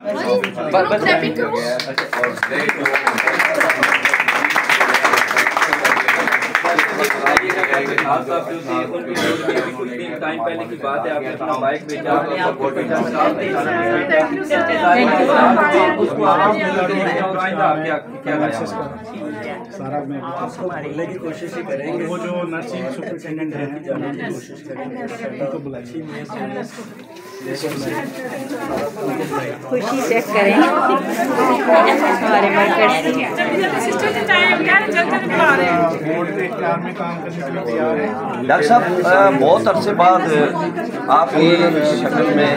बस रैपिंग करो टाइम पहले की बात है आपने अपना बाइक बेचा उसको आप क्या क्या सारा मैं आपको बोलने की कोशिश ही करेंगे वो जो नर्सिंग सुपरिटेंडेंट है कोशिश करेंगे तो बुलाइए खुशी से करें। हमारे वर्कर्स डॉक्टर साहब बहुत अरसे बाद आप ये शक्ल में